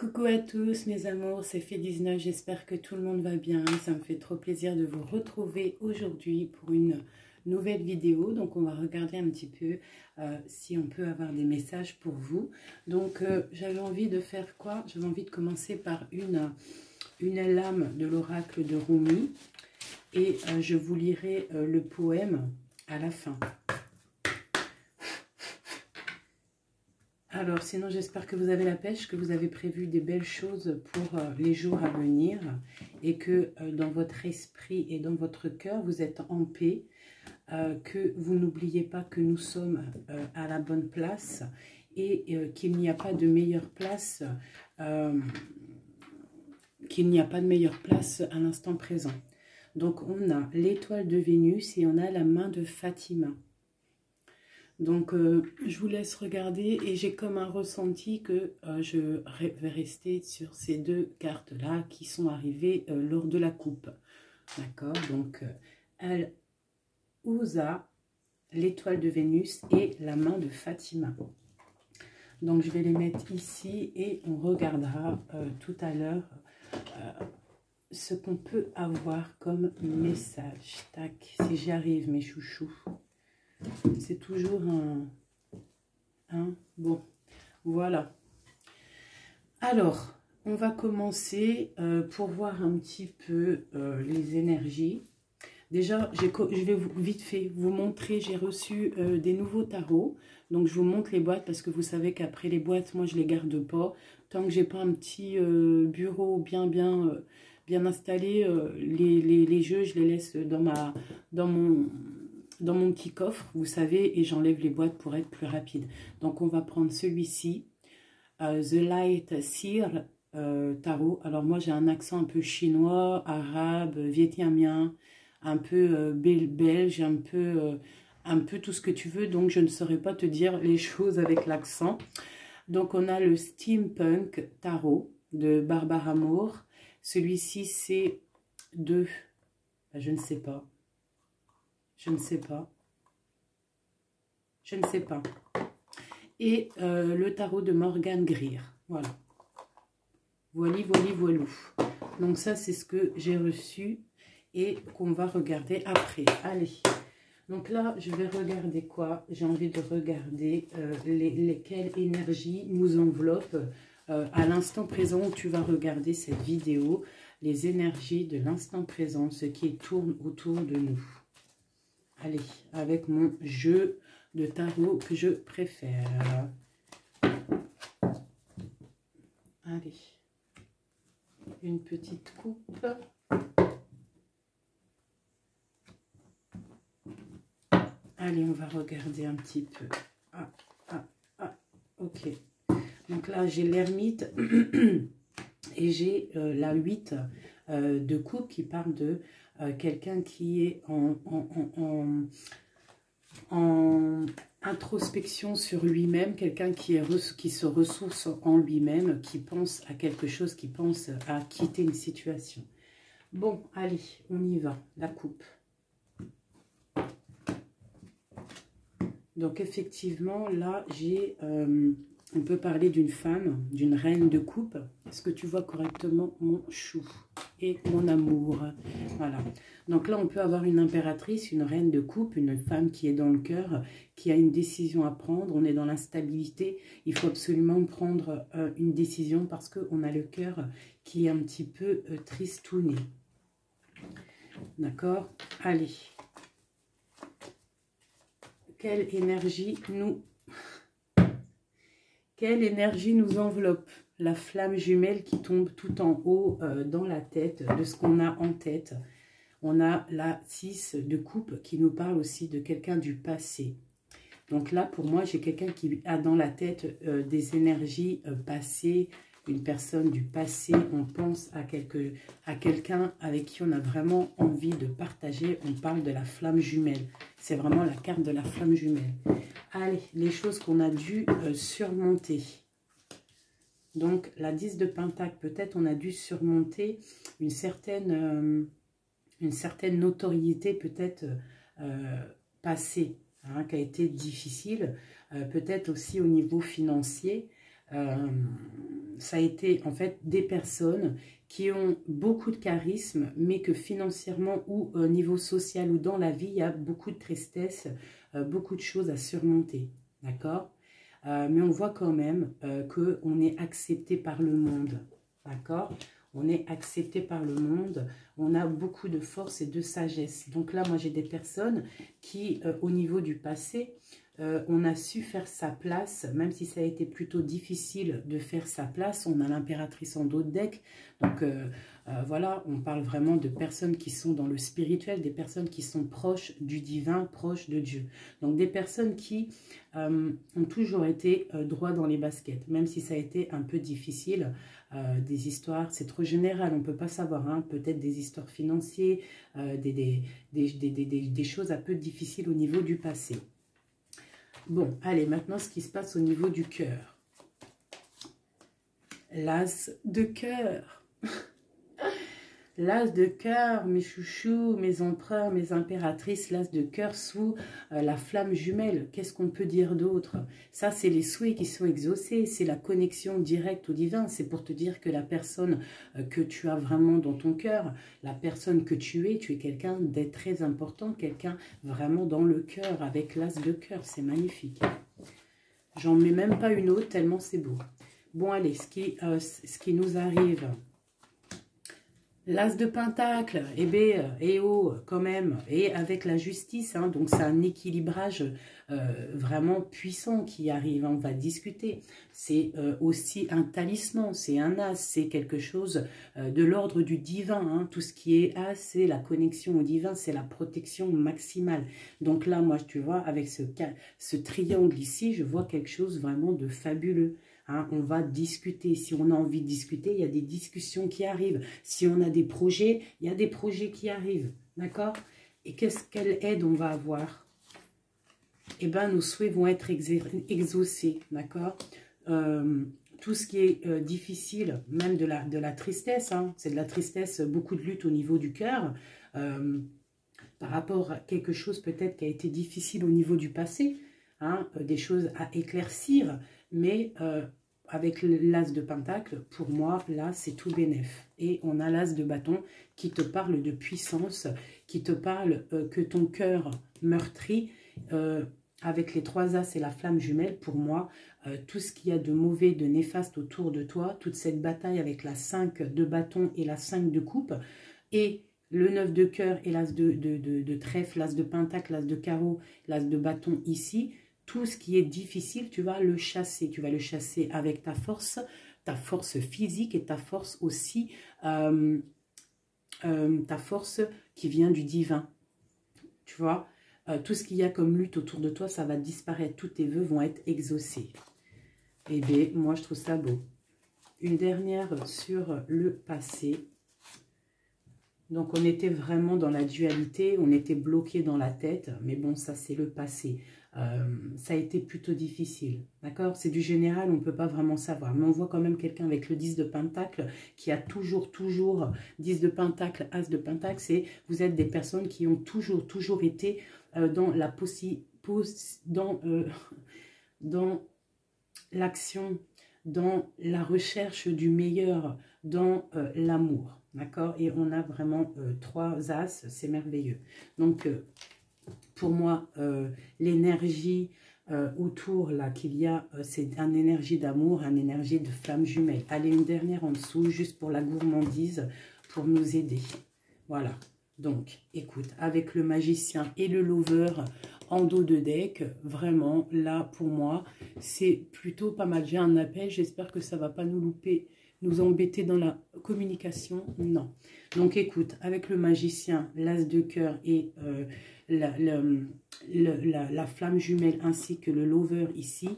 Coucou à tous mes amours, c'est Fait19, j'espère que tout le monde va bien. Ça me fait trop plaisir de vous retrouver aujourd'hui pour une nouvelle vidéo. Donc on va regarder un petit peu euh, si on peut avoir des messages pour vous. Donc euh, j'avais envie de faire quoi? J'avais envie de commencer par une, une lame de l'oracle de Rumi. Et euh, je vous lirai le poème à la fin. Alors, sinon, j'espère que vous avez la pêche, que vous avez prévu des belles choses pour euh, les jours à venir et que euh, dans votre esprit et dans votre cœur, vous êtes en paix, euh, que vous n'oubliez pas que nous sommes à la bonne place et qu'il n'y a pas de meilleure place, qu'il n'y a pas de meilleure place à l'instant présent. Donc, on a l'étoile de Vénus et on a la main de Fatima. Donc, euh, je vous laisse regarder et j'ai comme un ressenti que euh, je vais rester sur ces deux cartes-là qui sont arrivées euh, lors de la coupe. D'accord? Donc, elle Ouza, l'étoile de Vénus et la main de Fatima. Donc, je vais les mettre ici et on regardera tout à l'heure ce qu'on peut avoir comme message. Tac, si j'y arrive, mes chouchous. C'est toujours un... Bon, voilà. Alors, on va commencer euh, pour voir un petit peu euh, les énergies. Déjà, je vais vous, vite fait vous montrer, j'ai reçu euh, des nouveaux tarots. Donc, je vous montre les boîtes parce que vous savez qu'après les boîtes, moi, je les garde pas. Tant que j'ai pas un petit bureau bien, bien, bien installé, les, les, les, jeux, je les laisse dans, ma, dans mon dans mon petit coffre, vous savez, et j'enlève les boîtes pour être plus rapide. Donc, on va prendre celui-ci, euh, The Light Seer euh, Tarot. Alors, moi, j'ai un accent un peu chinois, arabe, vietnamien, un peu euh, belge, un peu, un peu tout ce que tu veux. Donc, je ne saurais pas te dire les choses avec l'accent. Donc, on a le Steampunk Tarot de Barbara Moore. Celui-ci, c'est de... Je ne sais pas. Je ne sais pas. Je ne sais pas. Et euh, le tarot de Morgan Greer. Voilà. Voilà, voilà, voilou. Donc ça, c'est ce que j'ai reçu et qu'on va regarder après. Allez. Donc là, je vais regarder quoi? J'ai envie de regarder euh, les, lesquelles énergies nous enveloppent euh, à l'instant présent où tu vas regarder cette vidéo. Les énergies de l'instant présent, ce qui tourne autour de nous. Allez, avec mon jeu de tarot que je préfère. Allez, une petite coupe. Allez, on va regarder un petit peu. Ah, ah, ah, ok. Donc là, j'ai l'ermite et j'ai euh, la 8 euh, de coupe qui parle de euh, quelqu'un qui est en, introspection sur lui-même, quelqu'un qui, qui se ressource en lui-même, qui pense à quelque chose, qui pense à quitter une situation. Bon, allez, on y va, la coupe. Donc effectivement, là, j'ai... Euh, on peut parler d'une femme, d'une reine de coupe. Est-ce que tu vois correctement mon chou? Mon amour Voilà. Donc là, on peut avoir une impératrice, une reine de coupe, une femme qui est dans le cœur, qui a une décision à prendre. On est dans l'instabilité. Il faut absolument prendre euh, une décision parce qu'on a le cœur qui est un petit peu euh, tristouné. D'accord? Allez. Quelle énergie nous quelle énergie nous enveloppe? La flamme jumelle qui tombe tout en haut euh, dans la tête de ce qu'on a en tête. On a la 6 de coupe qui nous parle aussi de quelqu'un du passé. Donc là, pour moi, j'ai quelqu'un qui a dans la tête euh, des énergies euh, passées, une personne du passé. On pense à, à quelqu'un avec qui on a vraiment envie de partager. On parle de la flamme jumelle. C'est vraiment la carte de la flamme jumelle. Allez, les choses qu'on a dû surmonter. Donc, la 10 de Pentacle, peut-être on a dû surmonter une certaine, euh, une certaine notoriété peut-être euh, passée, hein, qui a été difficile. peut-être aussi au niveau financier. ça a été en fait des personnes qui ont beaucoup de charisme, mais que financièrement ou au niveau social ou dans la vie, il y a beaucoup de tristesse, euh, beaucoup de choses à surmonter. D'accord? Euh, Mais on voit quand même euh, qu'on est accepté par le monde. D'accord? On est accepté par le monde, on a beaucoup de force et de sagesse. Donc là, moi, j'ai des personnes qui, au niveau du passé, euh, on a su faire sa place, même si ça a été plutôt difficile de faire sa place. On a l'impératrice en dos de deck. Donc euh, euh, voilà, on parle vraiment de personnes qui sont dans le spirituel, des personnes qui sont proches du divin, proches de Dieu. Donc des personnes qui ont toujours été droit dans les baskets, même si ça a été un peu difficile. des histoires, c'est trop général, on ne peut pas savoir, hein. peut-être des histoires financières, des, des choses un peu difficiles au niveau du passé. Bon, allez, maintenant ce qui se passe au niveau du cœur. L'as de cœur. L'as de cœur, mes chouchous, mes empereurs, mes impératrices, l'as de cœur sous euh, la flamme jumelle. Qu'est-ce qu'on peut dire d'autre? Ça, c'est les souhaits qui sont exaucés, c'est la connexion directe au divin. C'est pour te dire que la personne euh, que tu as vraiment dans ton cœur, la personne que tu es, tu es quelqu'un d'être très important, quelqu'un vraiment dans le cœur, avec l'as de cœur. C'est magnifique. J'en mets même pas une autre, tellement c'est beau. Bon, allez, ce qui, euh, ce qui nous arrive L'as de pentacle, eh bien, et eh oh, quand même, et avec la justice, hein, donc c'est un équilibrage euh, vraiment puissant qui arrive, on va discuter. C'est euh, aussi un talisman, c'est un as, c'est quelque chose euh, de l'ordre du divin. Hein. tout ce qui est as, c'est la connexion au divin, c'est la protection maximale. Donc là, moi, tu vois, avec ce, ce triangle ici, je vois quelque chose vraiment de fabuleux. Hein, on va discuter. Si on a envie de discuter, il y a des discussions qui arrivent. Si on a des projets, il y a des projets qui arrivent. D'accord? Et qu'est-ce quelle aide on va avoir? Eh bien, nos souhaits vont être exaucés. D'accord? Euh, tout ce qui est euh, difficile, même de la, tristesse, hein, c'est de la tristesse, beaucoup de lutte au niveau du cœur, euh, par rapport à quelque chose peut-être qui a été difficile au niveau du passé, hein, des choses à éclaircir, mais avec l'as de pentacle, pour moi, là, c'est tout bénef. Et on a l'as de bâton qui te parle de puissance, qui te parle euh, que ton cœur meurtri, euh, avec les trois as et la flamme jumelle, pour moi, euh, tout ce qu'il y a de mauvais, de néfaste autour de toi, toute cette bataille avec la 5 de bâton et la 5 de coupe, et le 9 de cœur et l'as de, de, de trèfle, l'as de pentacle, l'as de carreau, l'as de bâton ici, tout ce qui est difficile, tu vas le chasser. Tu vas le chasser avec ta force, ta force physique et ta force aussi, euh, euh, ta force qui vient du divin. Tu vois, euh, tout ce qu'il y a comme lutte autour de toi, ça va disparaître. Tous tes voeux vont être exaucés. Eh bien, moi, je trouve ça beau. Une dernière sur le passé. Donc, on était vraiment dans la dualité, on était bloqué dans la tête, mais bon, ça, c'est le passé. Euh, ça a été plutôt difficile. D'accord? C'est du général, on ne peut pas vraiment savoir. Mais on voit quand même quelqu'un avec le 10 de pentacle qui a toujours, toujours 10 de pentacle, as de pentacle. C'est vous êtes des personnes qui ont toujours, toujours été euh, dans la possi, dans, euh, dans l'action, dans la recherche du meilleur, dans l'amour. D'accord? Et on a vraiment trois as, c'est merveilleux. Donc, pour moi, euh, l'énergie euh, autour là qu'il y a, euh, c'est une énergie d'amour, une énergie de flamme jumelle. Allez, une dernière en dessous, juste pour la gourmandise, pour nous aider. Voilà. Donc, écoute, avec le magicien et le lover en dos de deck, vraiment, là, pour moi, c'est plutôt pas mal. J'ai un appel, j'espère que ça va pas nous louper, nous embêter dans la communication? Non. Donc, écoute, avec le magicien, l'as de cœur et la, la, flamme jumelle ainsi que le lover ici,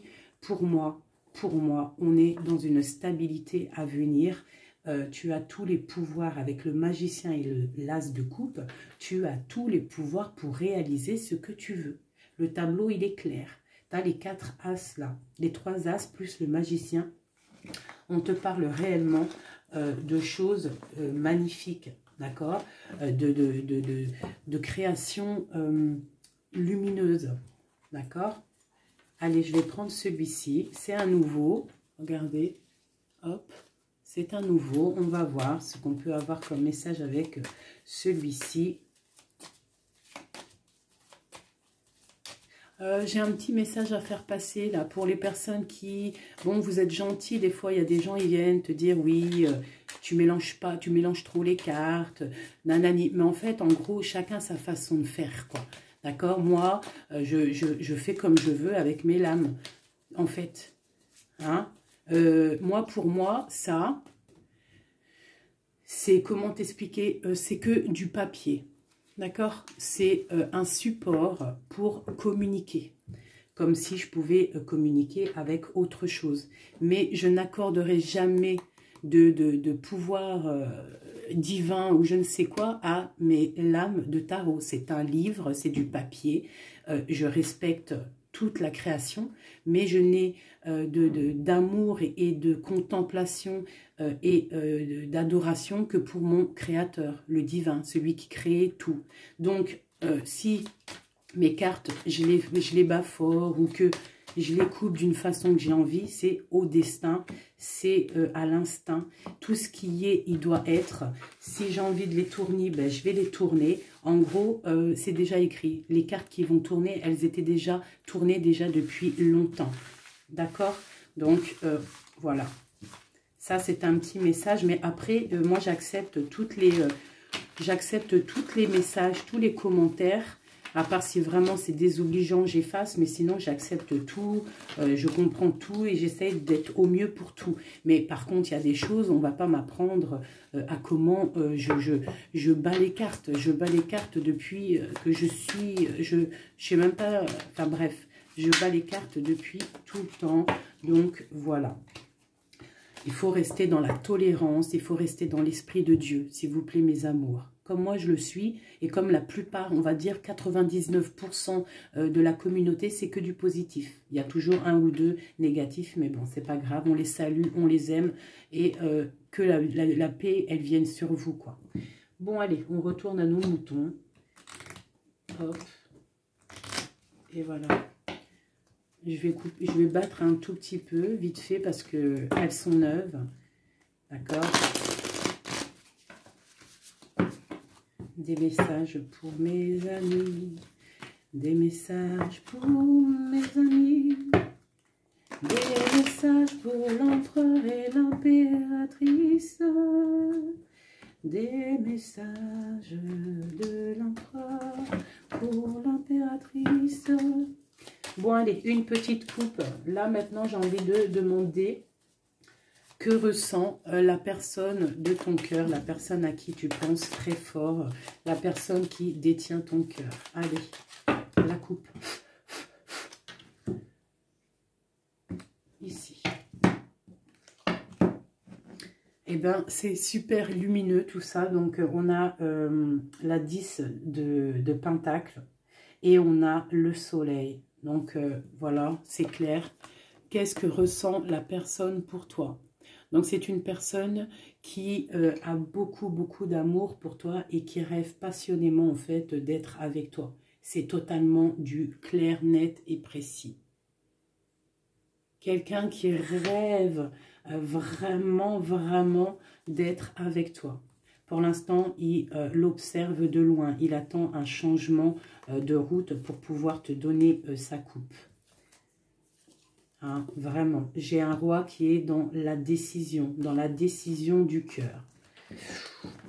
pour moi, pour moi, on est dans une stabilité à venir. Euh, tu as tous les pouvoirs avec le magicien et l'as de coupe. Tu as tous les pouvoirs pour réaliser ce que tu veux. Le tableau, il est clair. Tu as les quatre as là, les trois as plus le magicien. On te parle réellement euh, de choses euh, magnifiques d'accord euh, de, de, de, création euh, lumineuse, d'accord Allez, je vais prendre celui-ci. C'est un nouveau. Regardez. Hop, c'est un nouveau. On va voir ce qu'on peut avoir comme message avec celui-ci. Euh, j'ai un petit message à faire passer là pour les personnes qui, bon, vous êtes gentils, des fois il y a des gens qui viennent te dire oui, euh, tu mélanges pas, tu mélanges trop les cartes, nanani. Mais en fait, en gros, chacun sa façon de faire, quoi. D'accord? Moi, euh, je, je, fais comme je veux avec mes lames, en fait. Hein? Moi, pour moi, ça, c'est comment t'expliquer? C'est que du papier. D'accord C'est euh, un support pour communiquer. Comme si je pouvais euh, communiquer avec autre chose. Mais je n'accorderai jamais de, pouvoir euh, divin ou je ne sais quoi à mes lames de tarot. C'est un livre, c'est du papier. je respecte toute la création, mais je n'ai d'amour et, de contemplation et euh, d'adoration que pour mon créateur, le divin, celui qui crée tout. Donc, si mes cartes, je les, je bats fort ou que je les coupe d'une façon que j'ai envie, c'est au destin, c'est euh, à l'instinct. Tout ce qui est, il doit être. Si j'ai envie de les tourner, ben, je vais les tourner. En gros, euh, c'est déjà écrit. Les cartes qui vont tourner, elles étaient déjà tournées déjà depuis longtemps. D'accord? Donc, euh, voilà. Ça, c'est un petit message. Mais après, moi, j'accepte toutes les... J'accepte tous les messages, tous les commentaires à part si vraiment c'est désobligeant, j'efface. Mais sinon, j'accepte tout. Euh, je comprends tout et j'essaie d'être au mieux pour tout. Mais par contre, il y a des choses, on ne va pas m'apprendre euh, à comment euh, je, je, je bats les cartes. Je bats les cartes depuis que je suis... Je ne sais même pas... Enfin bref, je bats les cartes depuis tout le temps. Donc voilà. Il faut rester dans la tolérance, il faut rester dans l'esprit de Dieu, s'il vous plaît, mes amours comme moi je le suis, et comme la plupart, on va dire 99% euh, de la communauté, c'est que du positif. Il y a toujours un ou deux négatifs, mais bon, c'est pas grave, on les salue, on les aime, et euh, que la, paix, elle vienne sur vous, quoi. Bon, allez, on retourne à nos moutons. Hop. Et voilà. Je vais, battre un tout petit peu, vite fait, parce qu'elles sont neuves. D'accord des messages pour mes amis, des messages pour mes amis, des messages pour l'empereur et l'impératrice, des messages de l'empereur pour l'impératrice. Bon, allez, une petite coupe. Là, maintenant, j'ai envie de demander que ressent euh, la personne de ton cœur, la personne à qui tu penses très fort, la personne qui détient ton cœur. Allez, la coupe. Ici. Eh bien, c'est super lumineux tout ça. Donc, euh, on a euh, la 10 de, de, Pentacle et on a le soleil. Donc, voilà, c'est clair. Qu'est-ce que ressent la personne pour toi? Donc, c'est une personne qui euh, a beaucoup, beaucoup d'amour pour toi et qui rêve passionnément, en fait, d'être avec toi. C'est totalement du clair, net et précis. Quelqu'un qui rêve euh, vraiment, vraiment d'être avec toi. Pour l'instant, il euh, l'observe de loin. Il attend un changement de route pour pouvoir te donner sa coupe. Hein, vraiment, j'ai un roi qui est dans la décision, dans la décision du cœur.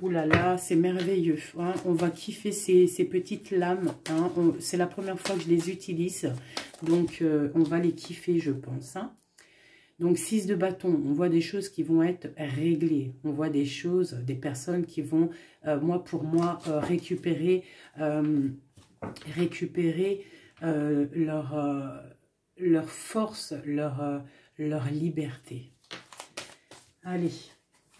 Ouh là là, c'est merveilleux. Hein. on va kiffer ces, petites lames. Hein. c'est la première fois que je les utilise. Donc, euh, on va les kiffer, je pense. Donc, 6 de bâton, on voit des choses qui vont être réglées. On voit des choses, des personnes qui vont, euh, moi pour moi, euh, récupérer, récupérer leur force, leur, euh, liberté. Allez,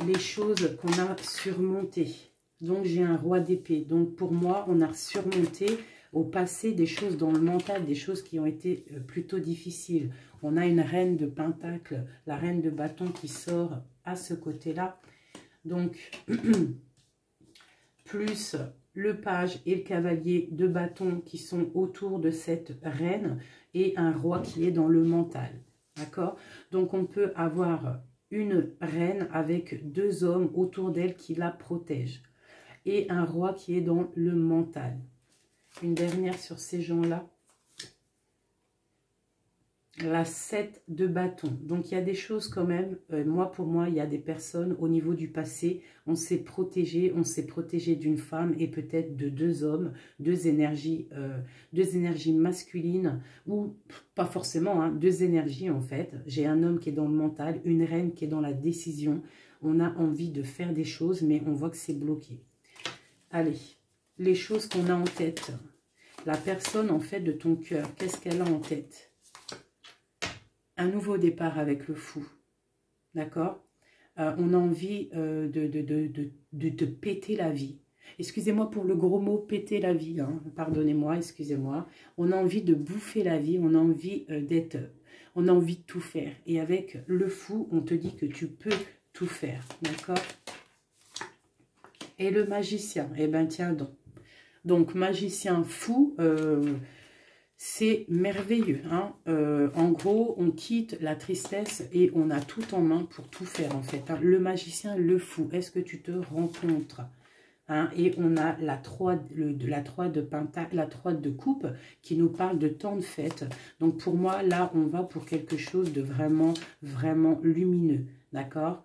les choses qu'on a surmontées. Donc, j'ai un roi d'épée. Donc, pour moi, on a surmonté au passé des choses dans le mental, des choses qui ont été euh, plutôt difficiles. On a une reine de pentacle, la reine de bâton qui sort à ce côté-là. Donc, plus le page et le cavalier de bâton qui sont autour de cette reine et un roi qui est dans le mental. D'accord? Donc, on peut avoir une reine avec deux hommes autour d'elle qui la protègent. Et un roi qui est dans le mental. Une dernière sur ces gens-là la 7 de bâton. Donc, il y a des choses quand même, euh, moi, pour moi, il y a des personnes au niveau du passé, on s'est protégé, on s'est protégé d'une femme et peut-être de deux hommes, deux énergies, euh, deux énergies masculines, ou pas forcément, hein, deux énergies en fait. J'ai un homme qui est dans le mental, une reine qui est dans la décision. On a envie de faire des choses, mais on voit que c'est bloqué. Allez, les choses qu'on a en tête. La personne, en fait, de ton cœur, qu'est-ce qu'elle a en tête? Un nouveau départ avec le fou. D'accord? Euh, On a envie euh, de, de, de, péter la vie. Excusez-moi pour le gros mot péter la vie, hein. pardonnez-moi, excusez-moi. On a envie de bouffer la vie, on a envie euh, d'être, on a envie de tout faire. Et avec le fou, on te dit que tu peux tout faire, d'accord? Et le magicien, eh ben tiens donc. Donc magicien fou, c'est merveilleux. Hein. Euh, en gros, on quitte la tristesse et on a tout en main pour tout faire en fait. Hein. Le magicien, le fou, est-ce que tu te rencontres hein? Et on a la 3, de, la 3 de pentacle, la 3 de coupe qui nous parle de temps de fête. Donc pour moi, là, on va pour quelque chose de vraiment, vraiment lumineux. D'accord?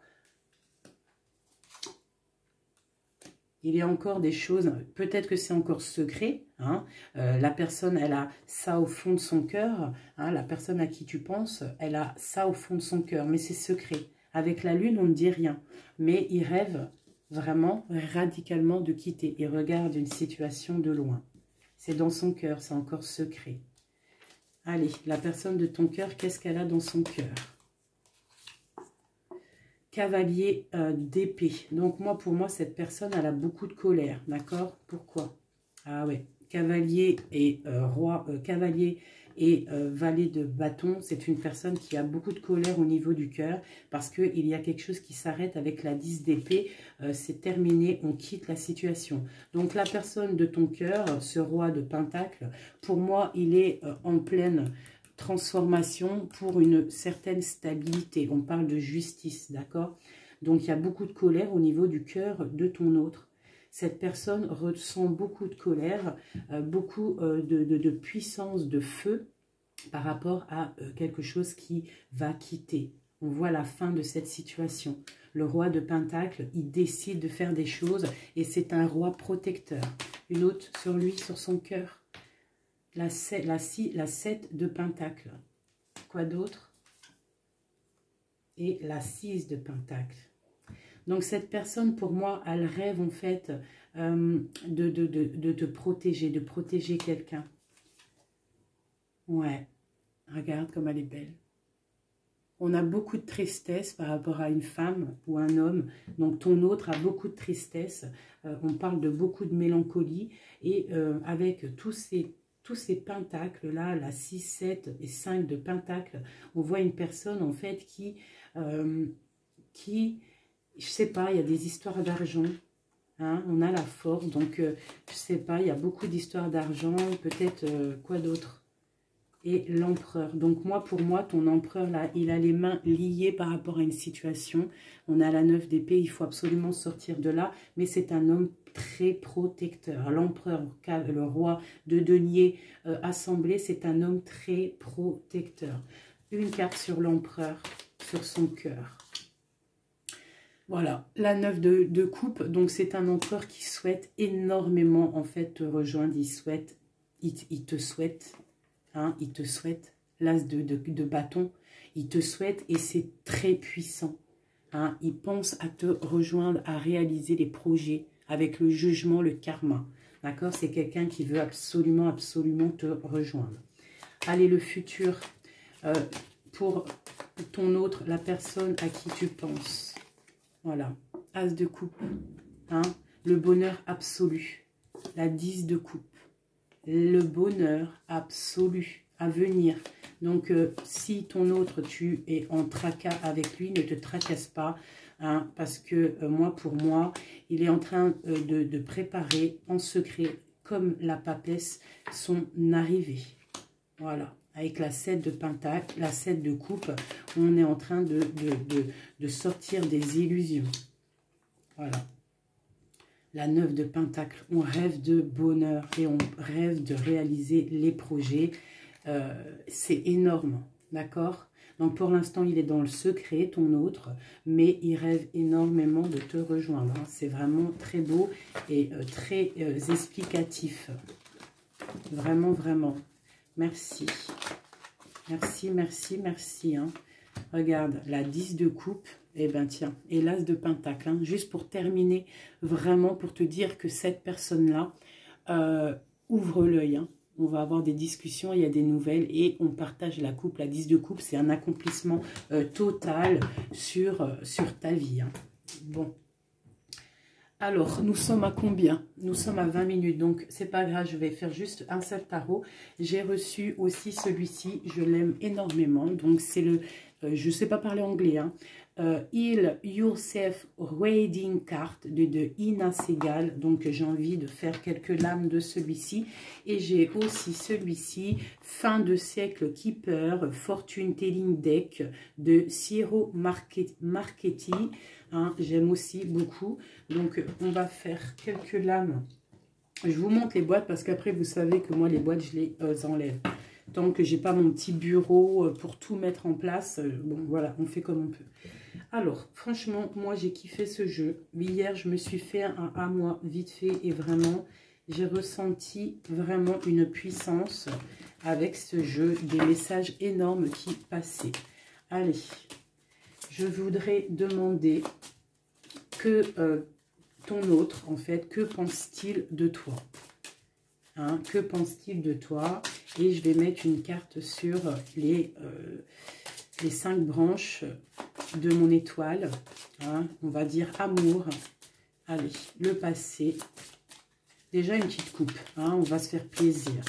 Il y a encore des choses, peut-être que c'est encore secret, hein. euh, la personne, elle a ça au fond de son cœur, hein. la personne à qui tu penses, elle a ça au fond de son cœur, mais c'est secret. Avec la lune, on ne dit rien, mais il rêve vraiment radicalement de quitter. Il regarde une situation de loin. C'est dans son cœur, c'est encore secret. Allez, la personne de ton cœur, qu'est-ce qu'elle a dans son cœur? Cavalier euh, d'épée. Donc moi, pour moi, cette personne, elle a beaucoup de colère, d'accord? Pourquoi? Ah ouais, cavalier et euh, roi, euh, cavalier et valet de bâton, c'est une personne qui a beaucoup de colère au niveau du cœur parce qu'il y a quelque chose qui s'arrête avec la 10 d'épée, c'est terminé, on quitte la situation. Donc la personne de ton cœur, ce roi de pentacle, pour moi, il est en pleine transformation pour une certaine stabilité. On parle de justice, d'accord? Donc, il y a beaucoup de colère au niveau du cœur de ton autre. Cette personne ressent beaucoup de colère, euh, beaucoup euh, de, puissance, de feu par rapport à euh, quelque chose qui va quitter. On voit la fin de cette situation. Le roi de Pentacle, il décide de faire des choses et c'est un roi protecteur. Une autre sur lui, sur son cœur la 7, la, la 7 de pentacle. Quoi d'autre? Et la 6 de pentacle. Donc cette personne, pour moi, elle rêve en fait euh, de, de, de, de, te protéger, de protéger quelqu'un. Ouais, regarde comme elle est belle. On a beaucoup de tristesse par rapport à une femme ou un homme. Donc ton autre a beaucoup de tristesse. Euh, on parle de beaucoup de mélancolie. Et euh, avec tous ces ces pentacles-là, la 6, 7 et 5 de pentacle, on voit une personne en fait qui, euh, qui je sais pas, il y a des histoires d'argent, hein, on a la force, donc euh, je sais pas, il y a beaucoup d'histoires d'argent, peut-être euh, quoi d'autre et l'empereur. Donc moi, pour moi, ton empereur, là, il a les mains liées par rapport à une situation. On a la neuf d'épée, il faut absolument sortir de là. Mais c'est un homme très protecteur. L'empereur, le roi de denier euh, assemblé, c'est un homme très protecteur. Une carte sur l'empereur, sur son cœur. Voilà, la neuf de, coupe, donc c'est un empereur qui souhaite énormément en fait te rejoindre, il souhaite, il, te souhaite, hein, il te souhaite, l'as de, de, bâton, il te souhaite et c'est très puissant. Hein, il pense à te rejoindre, à réaliser les projets, avec le jugement, le karma. D'accord? C'est quelqu'un qui veut absolument, absolument te rejoindre. Allez, le futur euh, pour ton autre, la personne à qui tu penses. Voilà. As de coupe. Hein? Le bonheur absolu. La 10 de coupe. Le bonheur absolu à venir. Donc, euh, si ton autre, tu es en tracas avec lui, ne te tracasse pas. Hein, parce que euh, moi, pour moi, il est en train euh, de, préparer en secret, comme la papesse, son arrivée. Voilà, avec la 7 de pentacle, la 7 de coupe, on est en train de, sortir des illusions. Voilà. La 9 de pentacle, on rêve de bonheur et on rêve de réaliser les projets. Euh, c'est énorme, d'accord? Donc pour l'instant, il est dans le secret, ton autre, mais il rêve énormément de te rejoindre. Hein. C'est vraiment très beau et euh, très euh, explicatif. Vraiment, vraiment. Merci. Merci, merci, merci. Hein. Regarde, la 10 de coupe, et eh ben tiens, et l'as de pentacle. Hein. Juste pour terminer, vraiment pour te dire que cette personne-là euh, ouvre l'œil. On va avoir des discussions, il y a des nouvelles et on partage la coupe. La 10 de coupe, c'est un accomplissement euh, total sur, euh, sur ta vie. Hein. Bon. Alors, nous sommes à combien? Nous sommes à 20 minutes, donc c'est pas grave, je vais faire juste un seul tarot. J'ai reçu aussi celui-ci, je l'aime énormément. Donc, c'est le, euh, je ne sais pas parler anglais, hein, euh, Heal Yourself Reading Card de, Ina Segal. Donc, j'ai envie de faire quelques lames de celui-ci. Et j'ai aussi celui-ci, Fin de siècle Keeper, Fortune Telling Deck de Ciro Marchetti. Hein, J'aime aussi beaucoup. Donc, on va faire quelques lames. Je vous montre les boîtes parce qu'après, vous savez que moi, les boîtes, je les euh, enlève. Tant que j'ai pas mon petit bureau euh, pour tout mettre en place, bon, voilà, on fait comme on peut. Alors, franchement, moi, j'ai kiffé ce jeu. Hier, je me suis fait un à moi vite fait et vraiment, j'ai ressenti vraiment une puissance avec ce jeu, des messages énormes qui passaient. Allez, je voudrais demander que euh, ton autre, en fait, que pense-t-il de toi? Hein, Que pense-t-il de toi? Et je vais mettre une carte sur les, euh, les cinq branches de mon étoile. Hein, on va dire amour. Allez, le passé. Déjà une petite coupe. Hein, on va se faire plaisir.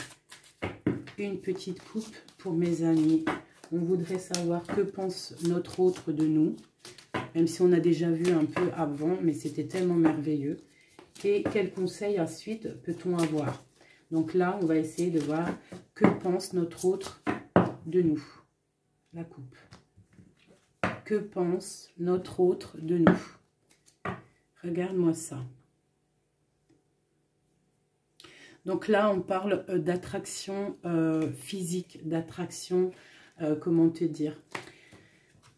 Une petite coupe pour mes amis. On voudrait savoir que pense notre autre de nous. Même si on a déjà vu un peu avant, mais c'était tellement merveilleux. Et quels conseils ensuite peut-on avoir? Donc là, on va essayer de voir que pense notre autre de nous. La coupe. Que pense notre autre de nous? Regarde-moi ça. Donc là, on parle euh, d'attraction euh, physique, d'attraction, euh, comment te dire,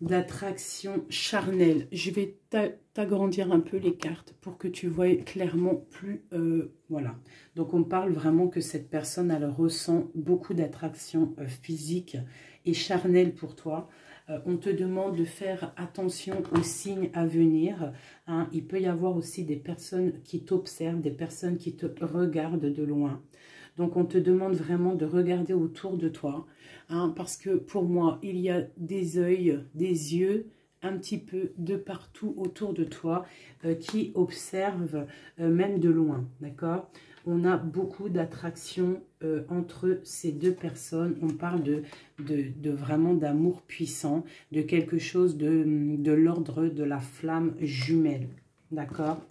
d'attraction charnelle. Je vais t'agrandir un peu les cartes pour que tu vois clairement plus, voilà. Donc on parle vraiment que cette personne, elle ressent beaucoup d'attraction physique et charnelle pour toi. Euh, on te demande de faire attention aux signes à venir. Hein. Il peut y avoir aussi des personnes qui t'observent, des personnes qui te regardent de loin. Donc, on te demande vraiment de regarder autour de toi. Hein, parce que pour moi, il y a des yeux, des yeux un petit peu de partout autour de toi euh, qui observent euh, même de loin. D'accord? On a beaucoup d'attraction euh, entre ces deux personnes. On parle de, vraiment d'amour puissant, de quelque chose de, de l'ordre de la flamme jumelle. D'accord?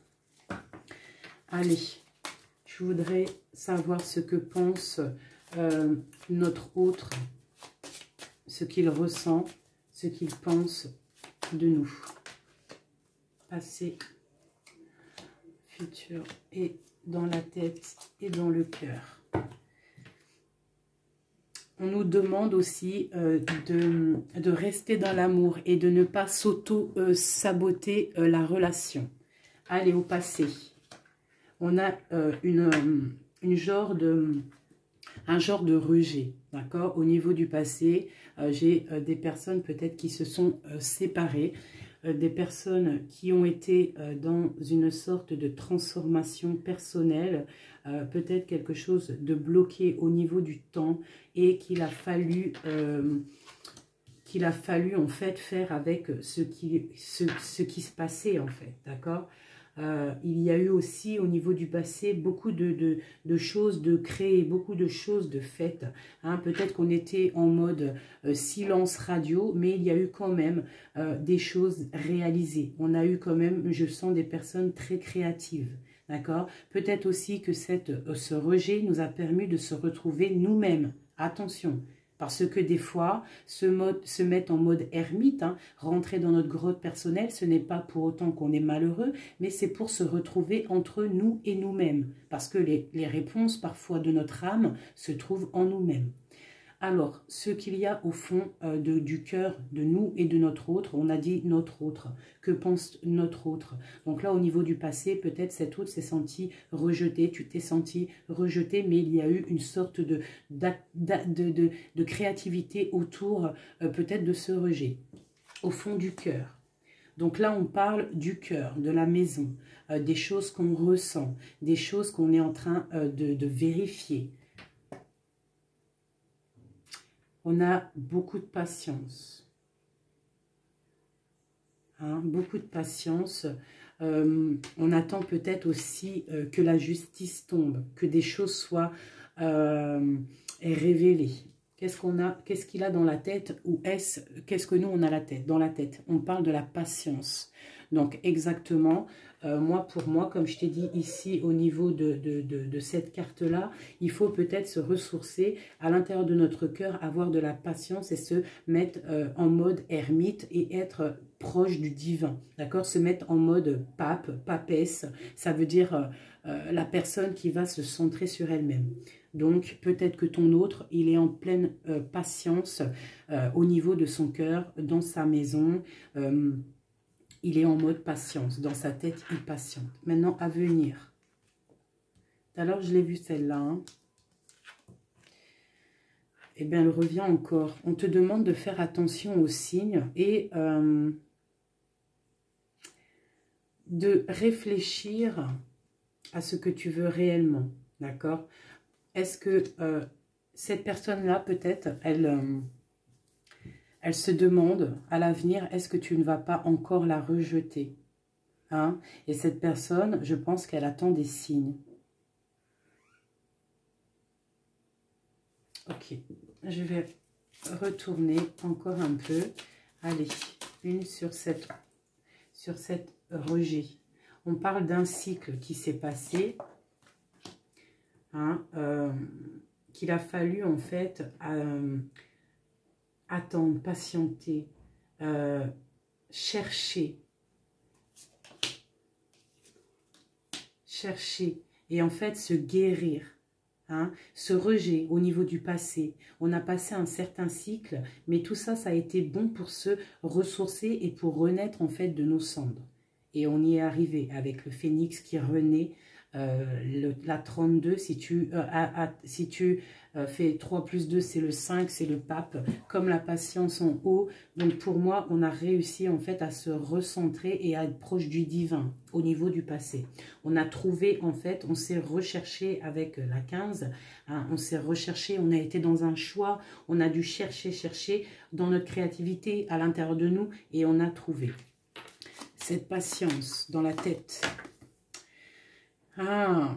Allez, je voudrais savoir ce que pense notre autre, ce qu'il ressent, ce qu'il pense de nous. Passé, futur et dans la tête et dans le cœur. On nous demande aussi euh, de, rester dans l'amour et de ne pas s'auto-saboter euh, la relation. Allez, au passé. On a euh, un genre de rejet, d'accord Au niveau du passé, j'ai des personnes peut-être qui se sont séparées. Euh, des personnes qui ont été euh, dans une sorte de transformation personnelle, euh, peut-être quelque chose de bloqué au niveau du temps et qu'il a fallu qu'il a fallu en fait faire avec ce qui, ce qui se passait en fait, d'accord euh, il y a eu aussi au niveau du passé beaucoup de, choses de créer, beaucoup de choses de faites. Hein. Peut-être qu'on était en mode euh, silence radio, mais il y a eu quand même euh, des choses réalisées. On a eu quand même, je sens, des personnes très créatives. D'accord? Peut-être aussi que cette, ce rejet nous a permis de se retrouver nous-mêmes. Attention, Parce que des fois, se, mettre en mode ermite, hein, rentrer dans notre grotte personnelle, ce n'est pas pour autant qu'on est malheureux, mais c'est pour se retrouver entre nous et nous-mêmes. Parce que les réponses parfois de notre âme se trouvent en nous-mêmes. Alors, ce qu'il y a au fond euh, de, du cœur de nous et de notre autre, on a dit notre autre. Que pense notre autre Donc là, au niveau du passé, peut-être cet autre s'est senti rejeté, tu t'es senti rejeté, mais il y a eu une sorte de, de, de, créativité autour euh, peut-être de ce rejet, au fond du cœur. Donc là, on parle du cœur, de la maison, euh, des choses qu'on ressent, des choses qu'on est en train de vérifier. On a beaucoup de patience. Hein, beaucoup de patience. Euh, on attend peut-être aussi euh, que la justice tombe, que des choses soient euh, révélées. Qu'est-ce qu'on a Qu'est-ce qu'il a dans la tête Ou est-ce Qu'est-ce que nous, on a la tête, dans la tête? On parle de la patience. Donc, exactement, euh, moi, pour moi, comme je t'ai dit ici, au niveau de, de, cette carte-là, il faut peut-être se ressourcer à l'intérieur de notre cœur, avoir de la patience et se mettre euh, en mode ermite et être proche du divin, d'accord? Se mettre en mode pape, papesse, ça veut dire euh, la personne qui va se centrer sur elle-même. Donc, peut-être que ton autre, il est en pleine patience au niveau de son cœur, dans sa maison, il est en mode patience. Dans sa tête, il patiente. Maintenant, à venir. Alors, je l'ai vu celle-là. Hein. Eh bien, elle revient encore. On te demande de faire attention aux signes et euh, de réfléchir à ce que tu veux réellement. D'accord? Est-ce que euh, cette personne-là, peut-être, elle... Euh, elle se demande à l'avenir, est-ce que tu ne vas pas encore la rejeter? Hein? Et cette personne, je pense qu'elle attend des signes. Ok, je vais retourner encore un peu. Allez, une sur cette, sur cette rejet. On parle d'un cycle qui s'est passé, hein, euh, qu'il a fallu en fait... Euh, attendre, patienter, euh, chercher, chercher et en fait se guérir. Hein, ce rejet au niveau du passé. On a passé un certain cycle, mais tout ça, ça a été bon pour se ressourcer et pour renaître en fait de nos cendres. Et on y est arrivé avec le phénix qui renaît euh, la 32, si tu, euh, si tu euh, fais 3 plus 2, c'est le 5, c'est le pape, comme la patience en haut. Donc pour moi, on a réussi en fait à se recentrer et à être proche du divin au niveau du passé. On a trouvé en fait, on s'est recherché avec la 15, hein, on s'est recherché, on a été dans un choix, on a dû chercher, chercher dans notre créativité à l'intérieur de nous et on a trouvé cette patience dans la tête ah.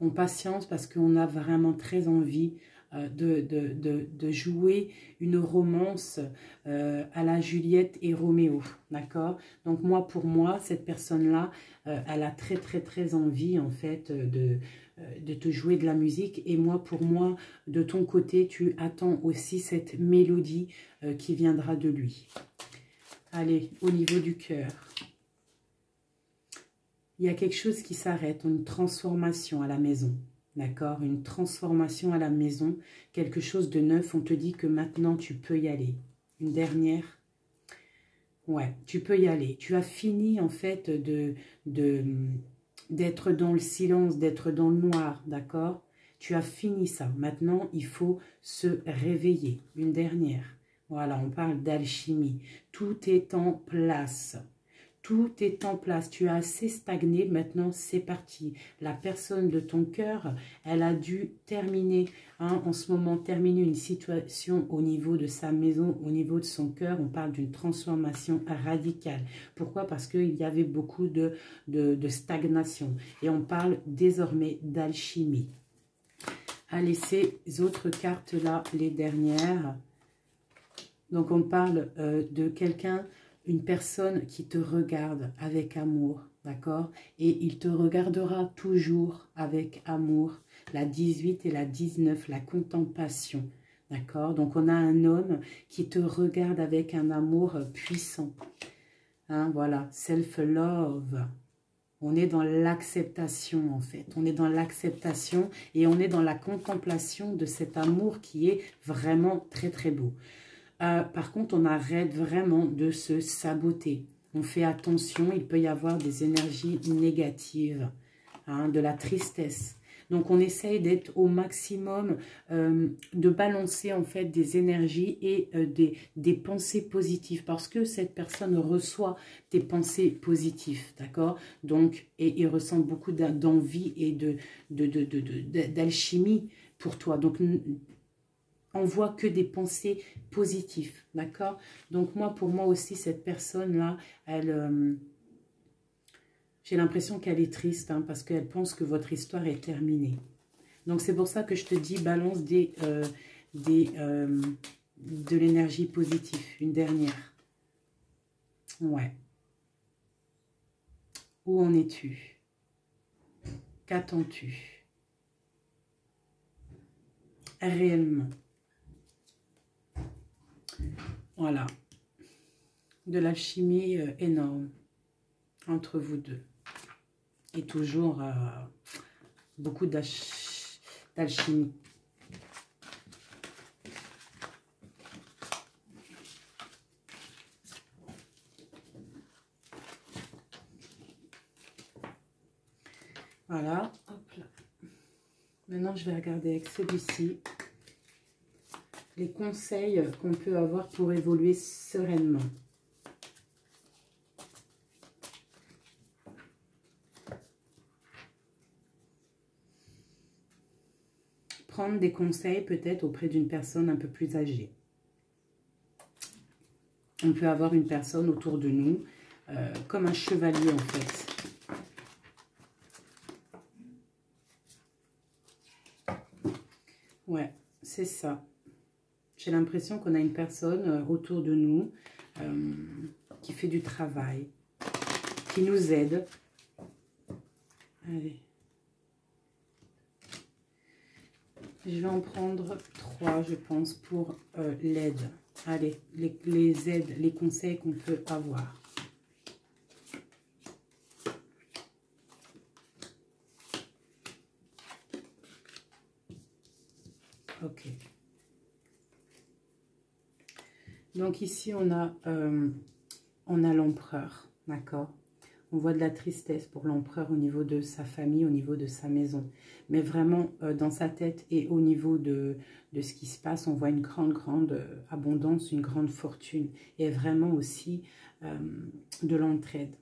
On patience parce qu'on a vraiment très envie euh, de, jouer une romance euh, à la Juliette et Roméo, d'accord? Donc moi, pour moi, cette personne-là, euh, elle a très très très envie en fait de, de te jouer de la musique. Et moi, pour moi, de ton côté, tu attends aussi cette mélodie qui viendra de lui. Allez, au niveau du cœur il y a quelque chose qui s'arrête, une transformation à la maison. D'accord? Une transformation à la maison, quelque chose de neuf. On te dit que maintenant, tu peux y aller. Une dernière? Ouais, tu peux y aller. Tu as fini, en fait, de d'être dans le silence, d'être dans le noir. D'accord? Tu as fini ça. Maintenant, il faut se réveiller. Une dernière. Voilà, on parle d'alchimie. Tout est en place. Tout est en place. Tu as assez stagné. Maintenant, c'est parti. La personne de ton cœur, elle a dû terminer, hein, en ce moment, terminer une situation au niveau de sa maison, au niveau de son cœur. On parle d'une transformation radicale. Pourquoi? Parce qu'il y avait beaucoup de, stagnation. Et on parle désormais d'alchimie. Allez, ces autres cartes-là, les dernières. Donc, on parle euh, de quelqu'un une personne qui te regarde avec amour, d'accord? Et il te regardera toujours avec amour. la 18 et la 19, la contemplation. D'accord? Donc, on a un homme qui te regarde avec un amour puissant. Hein, voilà, self-love. On est dans l'acceptation, en fait. On est dans l'acceptation et on est dans la contemplation de cet amour qui est vraiment très, très beau. Euh, par contre, on arrête vraiment de se saboter. On fait attention, il peut y avoir des énergies négatives, hein, de la tristesse. Donc, on essaye d'être au maximum, euh, de balancer en fait des énergies et euh, des, pensées positives. Parce que cette personne reçoit des pensées positives, d'accord? Donc, et il ressent beaucoup d'envie et d'alchimie de, pour toi. Donc, voit que des pensées positives, d'accord? Donc moi, pour moi aussi, cette personne-là, elle, euh, j'ai l'impression qu'elle est triste hein, parce qu'elle pense que votre histoire est terminée. Donc c'est pour ça que je te dis, balance des, euh, des, euh, de l'énergie positive, une dernière. Ouais. Où en es-tu? Qu'attends-tu? Réellement. Voilà. De la chimie euh, énorme entre vous deux. Et toujours euh, beaucoup d'alchimie. Voilà. Maintenant, je vais regarder avec celui-ci les conseils qu'on peut avoir pour évoluer sereinement. Prendre des conseils peut-être auprès d'une personne un peu plus âgée. On peut avoir une personne autour de nous, euh, comme un chevalier en fait. Ouais, c'est ça. J'ai l'impression qu'on a une personne euh, autour de nous euh, qui fait du travail, qui nous aide. Allez. Je vais en prendre trois, je pense, pour euh, l'aide. Allez, les, les aides, les conseils qu'on peut avoir. Ok. Donc ici, on a, euh, l'empereur, d'accord? On voit de la tristesse pour l'empereur au niveau de sa famille, au niveau de sa maison. Mais vraiment, euh, dans sa tête et au niveau de, de, ce qui se passe, on voit une grande, grande euh, abondance, une grande fortune. Et vraiment aussi de l'entraide,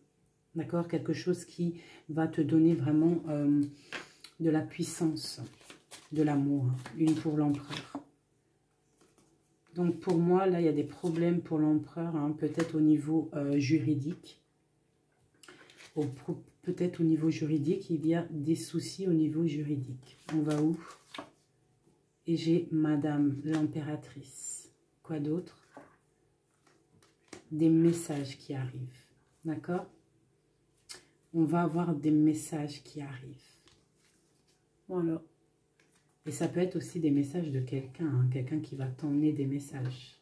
d'accord? Quelque chose qui va te donner vraiment de la puissance, de l'amour, une pour l'empereur. Donc pour moi, là, il y a des problèmes pour l'empereur, hein, peut-être au niveau euh, juridique. Peut-être au niveau juridique, il y a des soucis au niveau juridique. On va où? Et j'ai Madame l'impératrice. Quoi d'autre? Des messages qui arrivent. D'accord? On va avoir des messages qui arrivent. Voilà. Et ça peut être aussi des messages de quelqu'un, hein, quelqu'un qui va t'emmener des messages.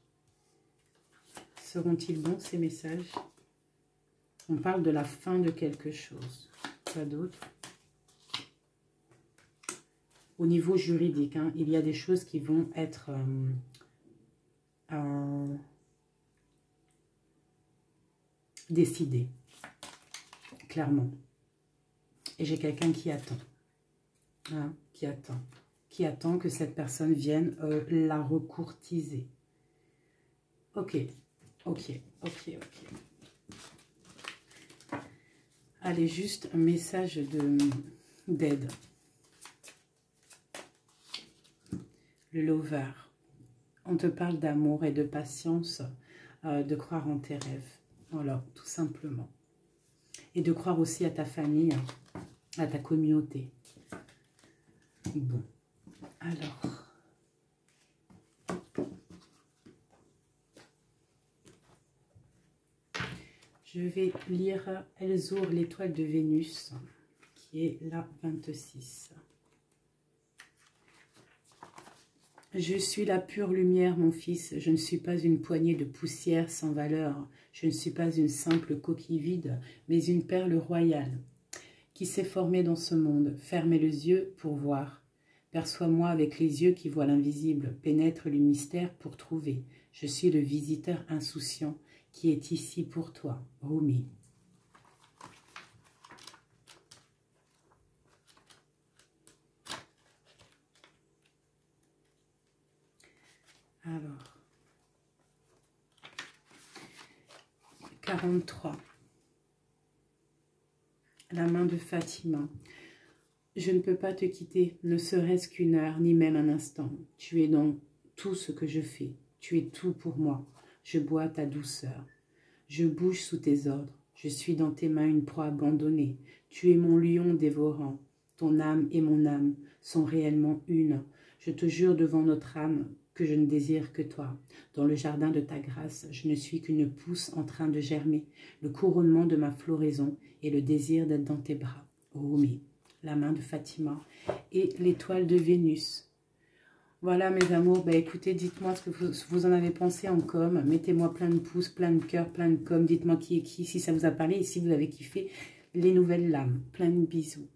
Seront-ils bons ces messages? On parle de la fin de quelque chose. Quoi d'autre? Au niveau juridique, hein, il y a des choses qui vont être euh, décidées, clairement. Et j'ai quelqu'un qui attend, hein, qui attend qui attend que cette personne vienne euh, la recourtiser. Ok, ok, ok, ok. Allez, juste un message d'aide. Le lover. On te parle d'amour et de patience, euh, de croire en tes rêves. Voilà, tout simplement. Et de croire aussi à ta famille, à ta communauté. Bon. Alors, je vais lire Elzour, l'étoile de Vénus, qui est la 26. Je suis la pure lumière, mon fils. Je ne suis pas une poignée de poussière sans valeur. Je ne suis pas une simple coquille vide, mais une perle royale qui s'est formée dans ce monde. Fermez les yeux pour voir. Perçois-moi avec les yeux qui voient l'invisible. Pénètre le mystère pour trouver. Je suis le visiteur insouciant qui est ici pour toi. Rumi. Alors, 43. La main de Fatima. Je ne peux pas te quitter, ne serait-ce qu'une heure, ni même un instant. Tu es dans tout ce que je fais. Tu es tout pour moi. Je bois ta douceur. Je bouge sous tes ordres. Je suis dans tes mains une proie abandonnée. Tu es mon lion dévorant. Ton âme et mon âme sont réellement une. Je te jure devant notre âme que je ne désire que toi. Dans le jardin de ta grâce, je ne suis qu'une pousse en train de germer, le couronnement de ma floraison et le désir d'être dans tes bras. Rumi, la main de Fatima et l'étoile de Vénus. Voilà mes amours, bah, écoutez, dites-moi ce que vous, en avez pensé en com, mettez-moi plein de pouces, plein de cœurs, plein de com, dites-moi qui est qui, si ça vous a parlé et si vous avez kiffé les nouvelles lames. Plein de bisous.